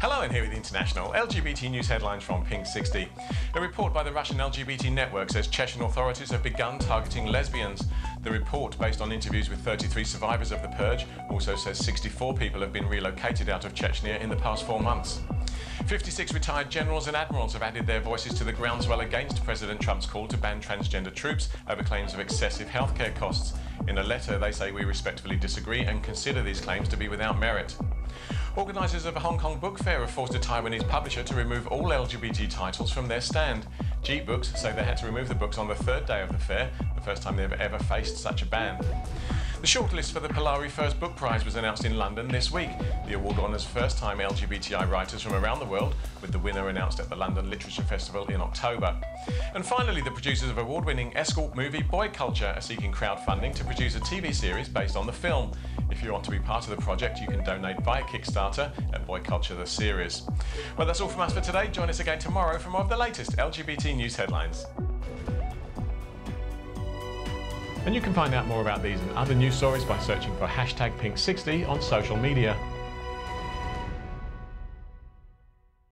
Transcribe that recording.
Hello, and here with the international LGBT news headlines from Pink 60. A report by the Russian LGBT network says Chechen authorities have begun targeting lesbians. The report, based on interviews with 33 survivors of the purge, also says 64 people have been relocated out of Chechnya in the past four months. 56 retired generals and admirals have added their voices to the groundswell against President Trump's call to ban transgender troops over claims of excessive healthcare costs. In a letter, they say we respectfully disagree and consider these claims to be without merit. Organisers of a Hong Kong book fair have forced a Taiwanese publisher to remove all LGBT titles from their stand. G Books say they had to remove the books on the third day of the fair, the first time they've ever faced such a ban. The shortlist for the Polari First Book Prize was announced in London this week. The award honours first time LGBTI writers from around the world, with the winner announced at the London Literature Festival in October. And finally, the producers of award winning escort movie Boy Culture are seeking crowdfunding to produce a TV series based on the film. If you want to be part of the project, you can donate via Kickstarter at Boy Culture the series. Well, that's all from us for today. Join us again tomorrow for more of the latest LGBT news headlines. And you can find out more about these and other news stories by searching for hashtag Pink60 on social media.